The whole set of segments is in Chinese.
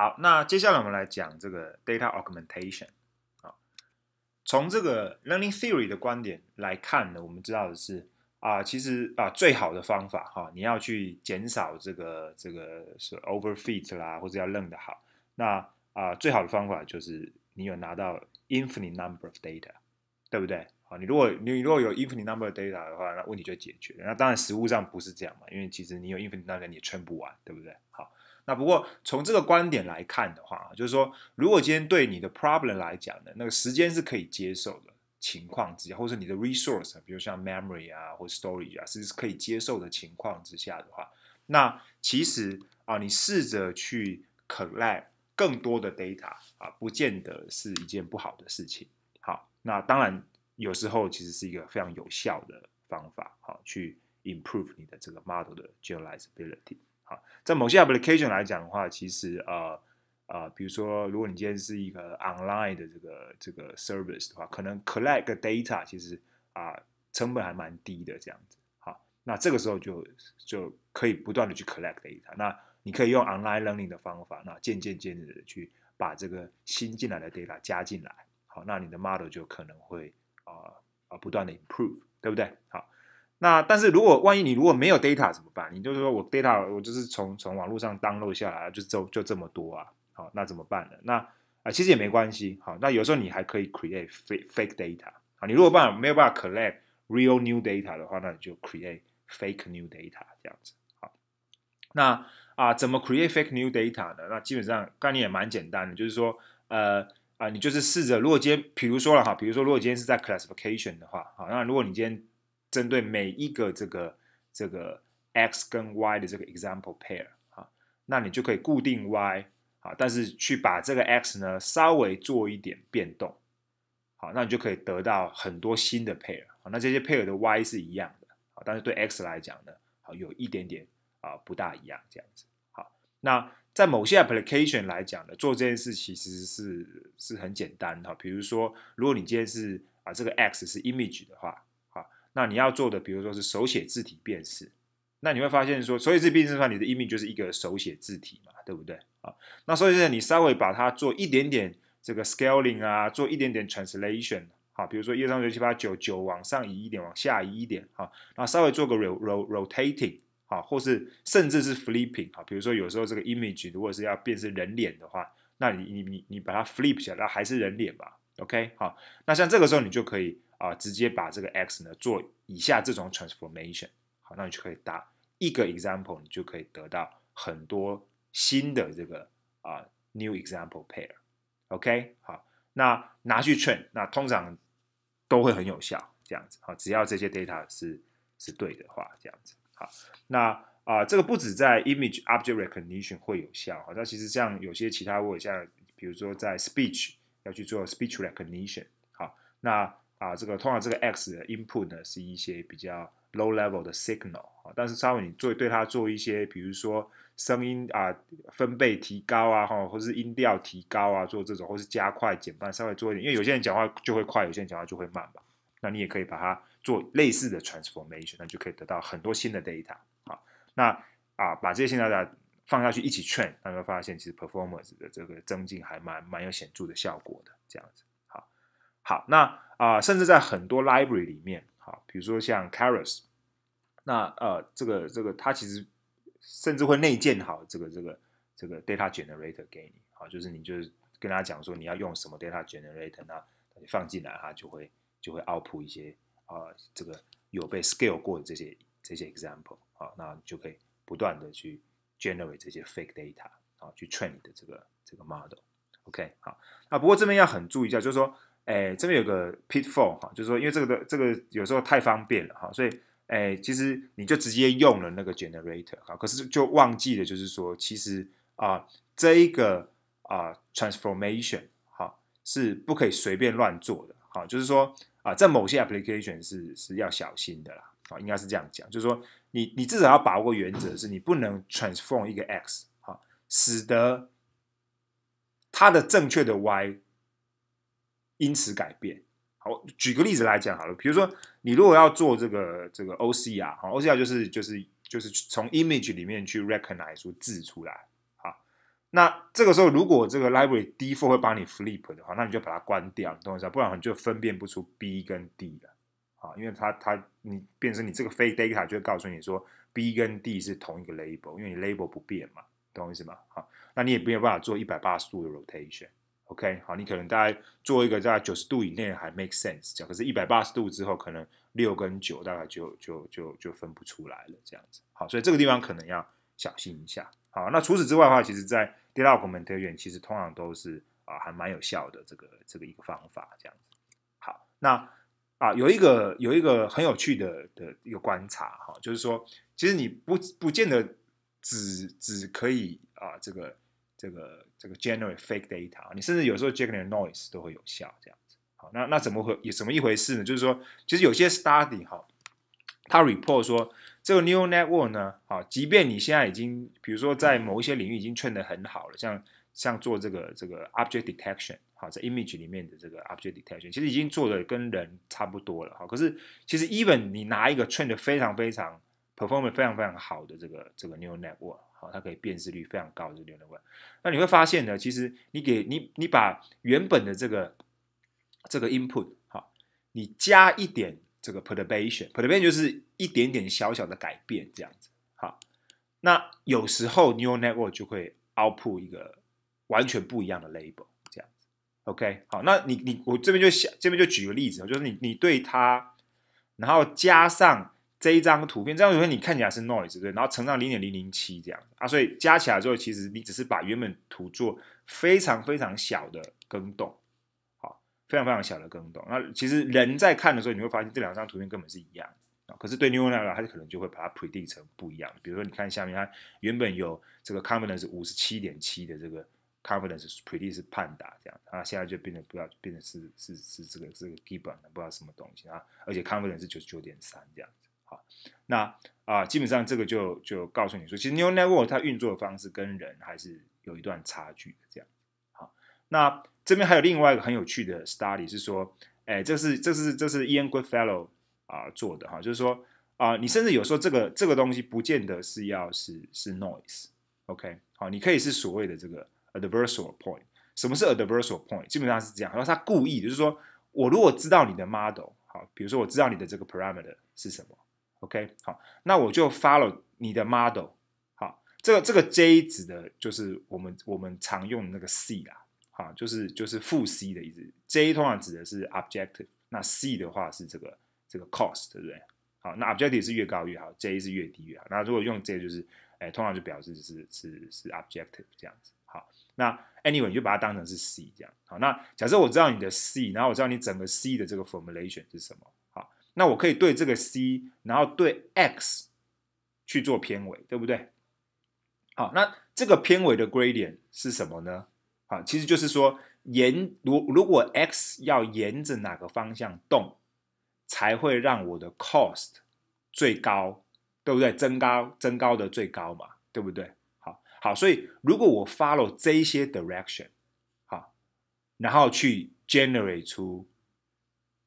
好，那接下来我们来讲这个 data augmentation。啊，从这个 learning theory 的观点来看呢，我们知道的是啊，其实啊，最好的方法哈，你要去减少这个这个是 overfit 啦，或者要认的好，那啊，最好的方法就是你有拿到 infinite number of data，对不对？啊，你如果你如果有 infinite number of data 的话，那问题就解决了。那当然实物上不是这样嘛，因为其实你有 infinite number 你也圈不完，对不对？好。那不过从这个观点来看的话，就是说，如果今天对你的 problem 来讲呢，那个时间是可以接受的情况之下，或者你的 resource，比如像 memory 啊或 storage 啊，是可以接受的情况之下的话，那其实啊，你试着去 collect 更多的 data 啊，不见得是一件不好的事情。好，那当然有时候其实是一个非常有效的方法，好，去 improve 你的这个 model 的 generalizability。在某些 application 来讲的话，其实呃呃，比如说，如果你今天是一个 online 的这个这个 service 的话，可能 collect data 其实啊成本还蛮低的这样子。好，那这个时候就就可以不断的去 collect data。那你可以用 online learning 的方法，那渐渐渐的去把这个新进来的 data 加进来。好，那你的 model 就可能会啊啊不断的 improve，对不对？好。那但是如果万一你如果没有 data 怎么办？你就是说我 data 我就是从从网络上 download 下来，就就就这么多啊，好，那怎么办呢？那啊其实也没关系，好，那有时候你还可以 create fake fake data 啊，你如果办法没有办法 collect real new data 的话，那你就 create fake new data 这样子，好，那啊怎么 create fake new data 呢？那基本上概念也蛮简单的，就是说呃啊你就是试着如果今天比如说了哈，比如说如果今天是在 classification 的话，好，那如果你今天针对每一个这个这个 x 跟 y 的这个 example pair 啊，那你就可以固定 y 啊，但是去把这个 x 呢稍微做一点变动，好，那你就可以得到很多新的 pair 啊，那这些 pair 的 y 是一样的啊，但是对 x 来讲呢，好有一点点啊不大一样这样子，好，那在某些 application 来讲呢，做这件事其实是是很简单哈，比如说如果你今天是啊这个 x 是 image 的话。那你要做的，比如说是手写字体辨识，那你会发现说，手写字辨识的话，你的 image 就是一个手写字体嘛，对不对？啊，那所以呢，你稍微把它做一点点这个 scaling 啊，做一点点 translation，好，比如说一二三四五六七八九九往上移一点，往下移一点，好，那稍微做个 ro rotating，好，或是甚至是 flipping，好，比如说有时候这个 image 如果是要辨识人脸的话，那你你你你把它 flip 起来，那还是人脸吧，OK，好，那像这个时候你就可以。啊，直接把这个 x 呢做以下这种 transformation，好，那你就可以打一个 example，你就可以得到很多新的这个啊 new example pair，OK，好，那拿去 train，那通常都会很有效，这样子，好，只要这些 data 是是对的话，这样子，好，那啊这个不止在 image object recognition 会有效，好，那其实像有些其他我像比如说在 speech 要去做 speech recognition，好，那啊，这个通常这个 x 的 input 呢是一些比较 low level 的 signal 啊，但是稍微你做对它做一些，比如说声音啊分贝提高啊，哈，或是音调提高啊，做这种或是加快减慢，稍微做一点，因为有些人讲话就会快，有些人讲话就会慢吧，那你也可以把它做类似的 transformation，那就可以得到很多新的 data 啊，那啊把这些新 data 放下去一起 train，那会发现其实 performance 的这个增进还蛮蛮有显著的效果的，这样子，好，那。啊，甚至在很多 library 里面，好，比如说像 Keras，那呃，这个这个它其实甚至会内建好这个这个这个 data generator 给你，好，就是你就是跟他讲说你要用什么 data generator，那你放进来，它就会就会 output 一些啊，这个有被 scale 过的这些这些 example，好，那就可以不断的去 generate 这些 fake data，啊，去 train 你的这个这个 model，OK，好，那，不过这边要很注意一下，就是说。哎，这边有个 pitfall 哈，就是说，因为这个的这个有时候太方便了哈，所以哎，其实你就直接用了那个 generator 哈，可是就忘记了，就是说，其实啊，这一个啊 transformation 哈是不可以随便乱做的哈，就是说啊，在某些 application 是是要小心的啦，啊，应该是这样讲，就是说，你你至少要把握原则是，你不能 transform 一个 x 哈，使得它的正确的 y。因此改变。好，举个例子来讲好了，比如说你如果要做这个这个 OCR，好，OCR 就是就是就是从 image 里面去 recognize 出字出来。好，那这个时候，如果这个 library default 会帮你 flip 的话，那你就把它关掉，懂我意思？不然你就分辨不出 B 跟 D 了，啊，因为它它你变成你这个 fake data 就会告诉你说 B 跟 D 是同一个 label，因为你 label 不变嘛，懂我意思吗？好，那你也没有办法做一百八十度的 rotation OK，好，你可能大概做一个在九十度以内还 make sense，这样，可是，一百八十度之后，可能六跟九大概就就就就分不出来了，这样子。好，所以这个地方可能要小心一下。好，那除此之外的话，其实在 data augmentation 其实通常都是啊，还蛮有效的这个这个一个方法这样子。好，那啊有一个有一个很有趣的的一个观察哈，就是说其实你不不见得只只可以啊这个这个这个 generate fake data，你甚至有时候 generate noise 都会有效这样子。好，那那怎么回有什么一回事呢？就是说其实有些 study 哈，它 report 说。这个 neural network 呢，啊，即便你现在已经，比如说在某一些领域已经 train 得很好了，像像做这个这个 object detection，好，在 image 里面的这个 object detection，其实已经做的跟人差不多了，哈。可是其实 even 你拿一个 train 的非常非常 performance 非常非常好的这个这个 neural network，好，它可以辨识率非常高的 neural network，那你会发现呢，其实你给你你把原本的这个这个 input，好，你加一点。这个 perturbation，perturbation 就是一点点小小的改变，这样子。好，那有时候 neural network 就会 output 一个完全不一样的 label，这样子。OK，好，那你你我这边就想这边就举个例子，就是你你对它，然后加上这一张图片，这张图片你看起来是 noise 对，然后乘上零点零零七这样啊，所以加起来之后，其实你只是把原本图做非常非常小的更动。好非常非常小的更动，那其实人在看的时候，你会发现这两张图片根本是一样啊。可是对 neural 它可能就会把它 predict 成不一样。比如说，你看下面，它原本有这个 confidence 五十七点七的这个 confidence predict 是判打这样，它现在就变得不要变成是是是这个这个 given 不知道什么东西啊，而且 confidence 是九十九点三这样子。好，那啊，基本上这个就就告诉你说，其实 neural network 它运作的方式跟人还是有一段差距的这样。好，那。这边还有另外一个很有趣的 study 是说，哎，这是这是这是 Ian Goodfellow 啊做的哈，就是说啊，你甚至有时候这个这个东西不见得是要是是 noise，OK，好，你可以是所谓的这个 adversarial point。什么是 adversarial point？基本上是这样，然后他故意就是说我如果知道你的 model，好，比如说我知道你的这个 parameter 是什么，OK，好，那我就 follow 你的 model，好，这个这个 J 指的就是我们我们常用的那个 C 啦。啊，就是就是负 c 的意思，J 通常指的是 objective，那 c 的话是这个这个 cost，对不对？好，那 objective 是越高越好，J 是越低越好。那如果用 J 就是，哎，通常就表示是是是 objective 这样子。好，那 anyway 你就把它当成是 c 这样。好，那假设我知道你的 c，然后我知道你整个 c 的这个 formulation 是什么，那我可以对这个 c，然后对 x 去做偏尾，对不对？好，那这个偏尾的 gradient 是什么呢？啊，其实就是说，沿如如果 x 要沿着哪个方向动，才会让我的 cost 最高，对不对？增高增高的最高嘛，对不对？好，好，所以如果我 follow 这些 direction，好，然后去 generate 出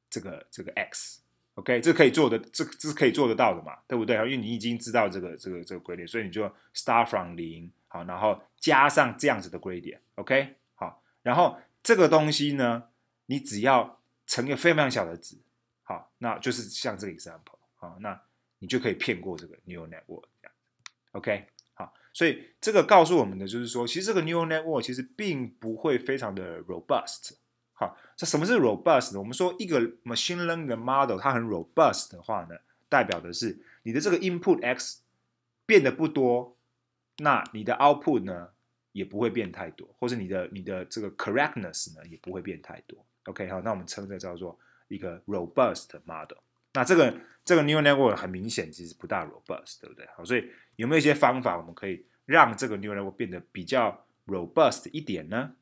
这个这个 x OK，这可以做的，这这是可以做得到的嘛，对不对？因为你已经知道这个这个这个规律，所以你就 start from 零。好，然后加上这样子的规点，OK，好，然后这个东西呢，你只要乘一个非常非常小的值，好，那就是像这个 example，好，那你就可以骗过这个 neural network 这样，OK，好，所以这个告诉我们的就是说，其实这个 neural network 其实并不会非常的 robust，好，这什么是 robust？我们说一个 machine learning model 它很 robust 的话呢，代表的是你的这个 input x 变得不多。那你的 output 呢也不会变太多，或者你的你的这个 correctness 呢也不会变太多。OK，好，那我们称这叫做一个 robust model。那这个这个 neural network 很明显其实不大 robust，对不对？好，所以有没有一些方法我们可以让这个 neural network 变得比较 robust 一点呢？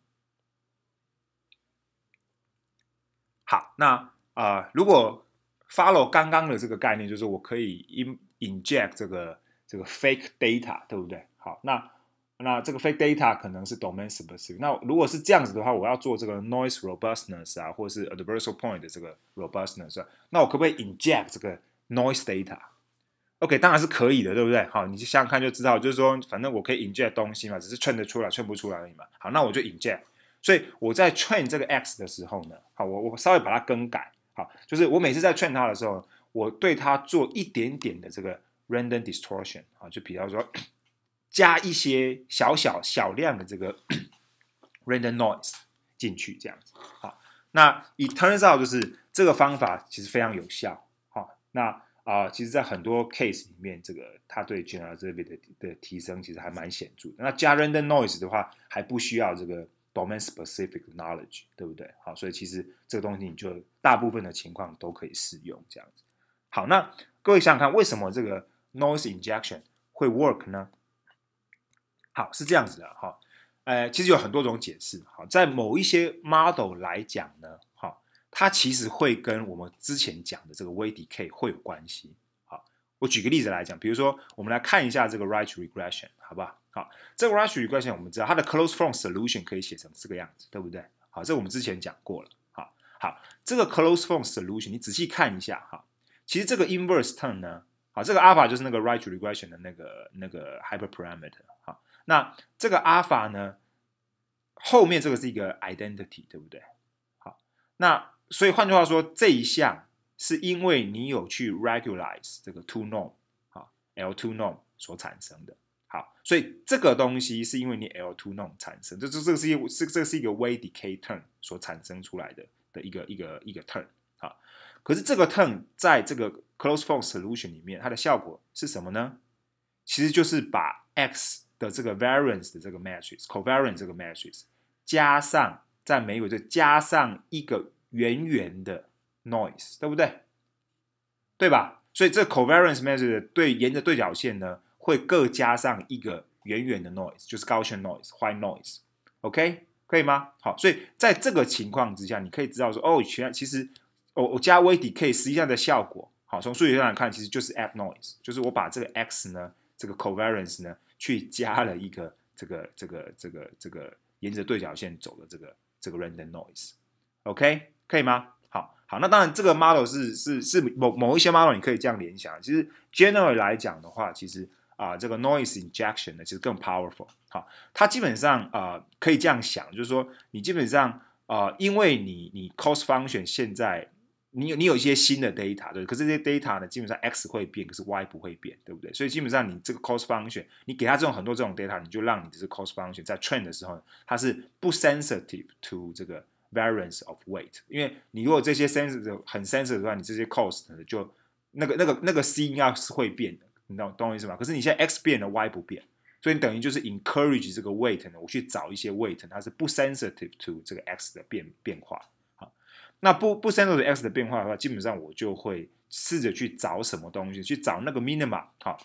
好，那啊，如果 follow 刚刚的这个概念，就是我可以 in inject 这个这个 fake data，对不对？好，那那这个 fake data 可能是 domain specific。那如果是这样子的话，我要做这个 noise robustness 啊，或者是 adversarial point 的这个 robustness，那我可不可以 inject 这个 noise data？OK，当然是可以的，对不对？好，你想想看就知道，就是说，反正我可以 inject 东西嘛，只是 train 得出来，train 不出来而已嘛。好，那我就 inject。所以我在 train 这个 x 的时候呢，好，我我稍微把它更改，好，就是我每次在 train 它的时候，我对它做一点点的这个 random distortion，啊，就比方说加一些小小小量的这个 random noise 进去，这样子。好，那 it turns out 就是这个方法其实非常有效。好，那啊，其实，在很多 case 里面，这个它对 generality 的的提升其实还蛮显著的。那加 random noise 的话，还不需要这个 domain specific knowledge，对不对？好，所以其实这个东西你就大部分的情况都可以适用这样子。好，那各位想想看，为什么这个 noise injection 会 work 呢？好，是这样子的哈。呃，其实有很多种解释。好，在某一些 model 来讲呢。哈它其实会跟我们之前讲的这个 weight decay 会有关系。我举个例子来讲，比如说我们来看一下这个 right regression，好不好？好，这个 right regression 我们知道它的 close form solution 可以写成这个样子，对不对？好，这我们之前讲过了。好，好，这个 close form solution 你仔细看一下哈，其实这个 inverse term 呢，好，这个 alpha 就是那个 right regression 的那个那个 hyperparameter。好，那这个 alpha 呢，后面这个是一个 identity，对不对？好，那所以换句话说，这一项是因为你有去 regularize 这个 two norm 好 L two norm 所产生的。好，所以这个东西是因为你 L two norm 产生，这这这个是一这这是一个 weight decay turn 所产生出来的的一个一个一个 turn，。好，可是这个 turn 在这个 close form solution 里面，它的效果是什么呢？其实就是把 x 的这个 variance 的这个 matrix covariance 这个 matrix 加上在没有就加上一个。圆圆的 noise，对不对？对吧？所以这 covariance measure 对沿着对角线呢，会各加上一个远远的 noise，就是 Gaussian noise，white noise，OK，可以吗？好，所以在这个情况之下，你可以知道说，哦，其其实我我加 V D K 实际上的效果，好，从数学上来看，其实就是 add noise，就是我把这个 x 呢，这个 covariance 呢，去加了一个这个这个这个这个沿着对角线走的这个这个 random noise，OK。可以吗？好，那当然，这个 model 是是是某某一些 model，你可以这样联想。其实 generally 来讲的话，其实啊，这个 noise injection 呢，其实更 powerful。好，它基本上啊，可以这样想，就是说，你基本上啊，因为你你 cost function 现在你有你有一些新的 data 对，可是这些 data 呢，基本上 x 会变，可是 y 不会变，对不对？所以基本上你这个 cost function，你给它这种很多这种 data，你就让你的这个 cost function 在 train 的时候，它是不 sensitive to 这个。Variance of weight，因为你如果这些 sensitive 很 sensitive 的话，你这些 cost 就那个那个那个 c 应该是会变的，你懂懂我意思吗？可是你现在 x 变了，y 不变，所以你等于就是 encourage 这个 weight 呢，我去找一些 weight，它是不 sensitive to 这个 x 的变变化。好，那不不 sensitive x 的变化的话，基本上我就会试着去找什么东西，去找那个 minima。哈，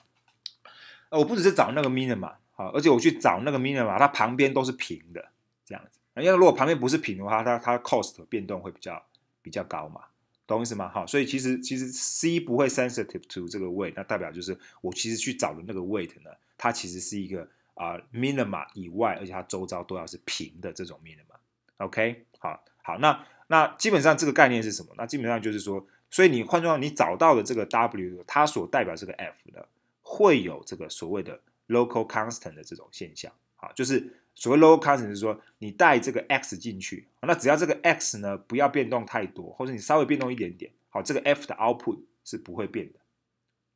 我不只是找那个 minima，好，而且我去找那个 minima，它旁边都是平的，这样子。因为如果旁边不是平的话，它它 cost 变动会比较比较高嘛，懂意思吗？好，所以其实其实 C 不会 sensitive to 这个 weight，那代表就是我其实去找的那个 weight 呢，它其实是一个啊 minima 以外，而且它周遭都要是平的这种 minima。OK，好，好，那那基本上这个概念是什么？那基本上就是说，所以你换句话你找到的这个 W，它所代表这个 F 的，会有这个所谓的 local constant 的这种现象，好，就是。所谓 local constant 是说，你带这个 x 进去，那只要这个 x 呢不要变动太多，或者你稍微变动一点点，好，这个 f 的 output 是不会变的。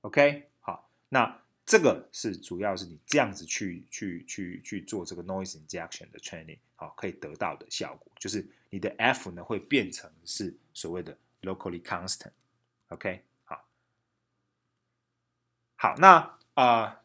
OK，好，那这个是主要是你这样子去去去去做这个 noise injection 的 training，好，可以得到的效果，就是你的 f 呢会变成是所谓的 locally constant。OK，好，好，那啊。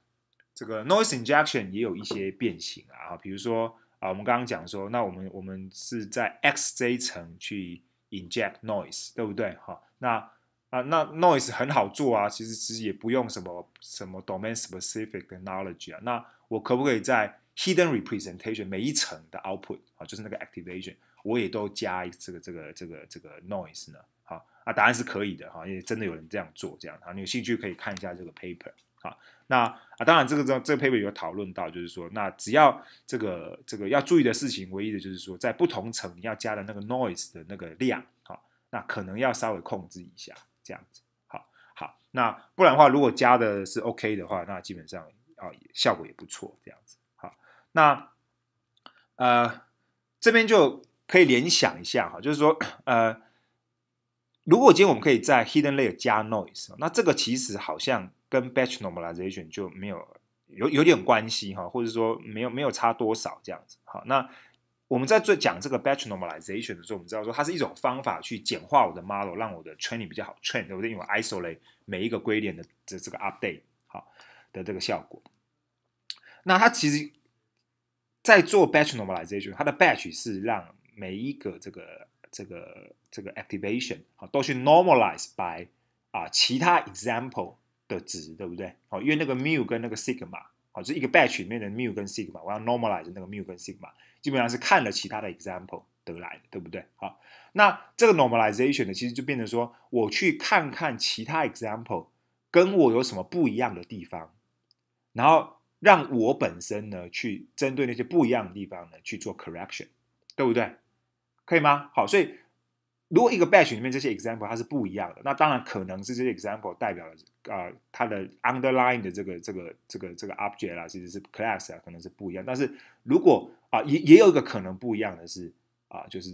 这个 noise injection 也有一些变形啊，比如说啊，我们刚刚讲说，那我们我们是在 x 这一层去 inject noise，对不对？哈，那啊那 noise 很好做啊，其实其实也不用什么什么 domain specific 的 knowledge 啊，那我可不可以在 hidden representation 每一层的 output 啊，就是那个 activation，我也都加这个这个这个这个 noise 呢？好啊，答案是可以的哈，因为真的有人这样做这样，啊，你有兴趣可以看一下这个 paper。啊，那啊，当然这个这这个 paper 有讨论到，就是说，那只要这个这个要注意的事情，唯一的就是说，在不同层你要加的那个 noise 的那个量，好，那可能要稍微控制一下，这样子。好，好，那不然的话，如果加的是 OK 的话，那基本上啊效果也不错，这样子。好，那呃这边就可以联想一下哈，就是说呃，如果今天我们可以在 hidden layer 加 noise，那这个其实好像跟 batch normalization 就没有有有点关系哈，或者说没有没有差多少这样子。好，那我们在做讲这个 batch normalization 的时候，我们知道说它是一种方法去简化我的 model，让我的 training 比较好 train，对不对？因为 isolate 每一个归链的这这个 update 好的这个效果。那它其实，在做 batch normalization，它的 batch 是让每一个这个这个这个 activation 好都去 normalize by 啊其他 example 的值，对不对？好，因为那个 mu 跟那个 sigma 好，就一个 batch 里面的 mu 跟 sigma，我要 normalize 那个 mu 跟 sigma。基本上是看了其他的 example 得来的，对不对？好，那这个 normalization 呢，其实就变成说，我去看看其他 example 跟我有什么不一样的地方，然后让我本身呢去针对那些不一样的地方呢去做 correction，对不对？可以吗？好，所以如果一个 batch 里面这些 example 它是不一样的，那当然可能是这些 example 代表了啊它的 underline 的这个这个这个这个 object 啊，其实是 class 啊，可能是不一样。但是如果啊，也也有一个可能不一样的是啊，就是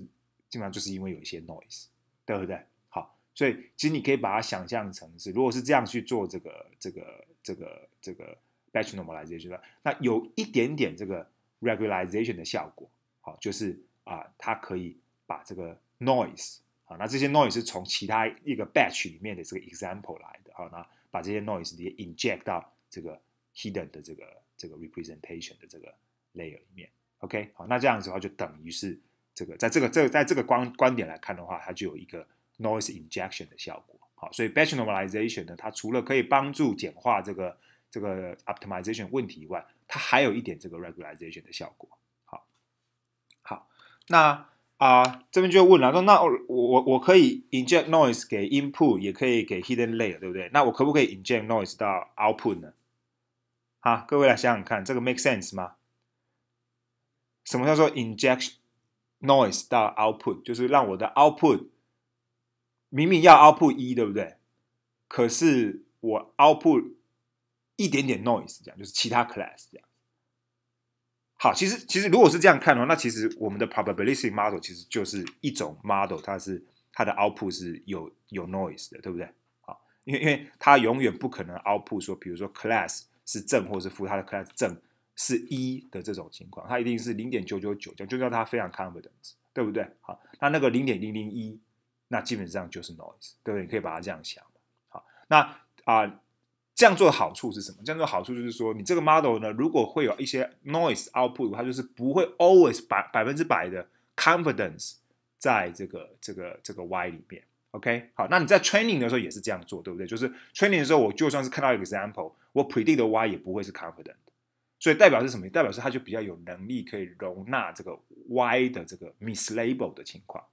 基本上就是因为有一些 noise，对不对？好，所以其实你可以把它想象成是，如果是这样去做这个这个这个这个 batch normalization，那有一点点这个 regularization 的效果，好，就是啊，它可以把这个 noise，好，那这些 noise 是从其他一个 batch 里面的这个 example 来的，好，那把这些 noise 也 inject 到这个 hidden 的这个这个 representation 的这个 layer 里面。OK，好，那这样子的话就等于是这个，在这个这在这个观观点来看的话，它就有一个 noise injection 的效果。好，所以 batch normalization 呢，它除了可以帮助简化这个这个 optimization 问题以外，它还有一点这个 regularization 的效果。好，好，那啊这边就问了，说那我我我可以 inject noise 给 input，也可以给 hidden layer，对不对？那我可不可以 inject noise 到 output 呢？好，各位来想想看，这个 make sense 吗？什么叫做 inject noise 到 output？就是让我的 output 明明要 output 一，对不对？可是我 output 一点点 noise，这样就是其他 class 这样。好，其实其实如果是这样看的话，那其实我们的 probability model 其实就是一种 model，它是它的 output 是有有 noise 的，对不对？好，因为因为它永远不可能 output 说，比如说 class 是正或是负，它的 class 正。是一的这种情况，它一定是零点九九九，就叫它非常 confidence，对不对？好，那那个零点零零一，那基本上就是 noise，对不对？你可以把它这样想。好，那啊，这样做的好处是什么？这样做的好处就是说，你这个 model 呢，如果会有一些 noise output，它就是不会 always 百百分之百的 confidence 在这个这个这个 y 里面。OK，好，那你在 training 的时候也是这样做，对不对？就是 training 的时候，我就算是看到 example，我 predict 的 y 也不会是 confident。所以代表是什么？代表是它就比较有能力可以容纳这个 y 的这个 mislabel 的情况。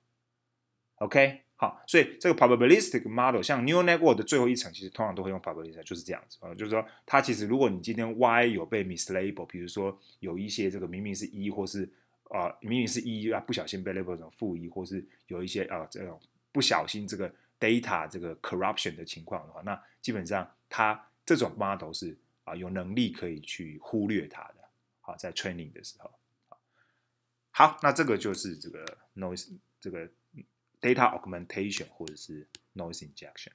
OK，好，所以这个 probabilistic model 像 neural network 的最后一层，其实通常都会用 probabilistic，就是这样子。啊，就是说它其实如果你今天 y 有被 mislabel，比如说有一些这个明明是一，或是啊明明是一啊不小心被 label 成负一，或是有一些啊这种不小心这个 data 这个 corruption 的情况的话，那基本上它这种 model 是。啊，有能力可以去忽略它的，好，在 training 的时候，好，那这个就是这个 noise，这个 data augmentation 或者是 noise injection。